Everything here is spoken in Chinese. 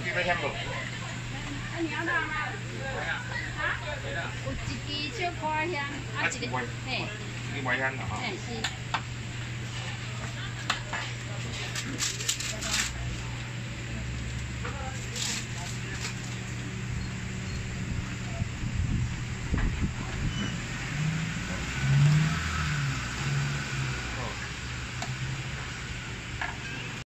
要香无？啊，你要吗？啊？有一支小花香，啊一个嘿，一香的哈。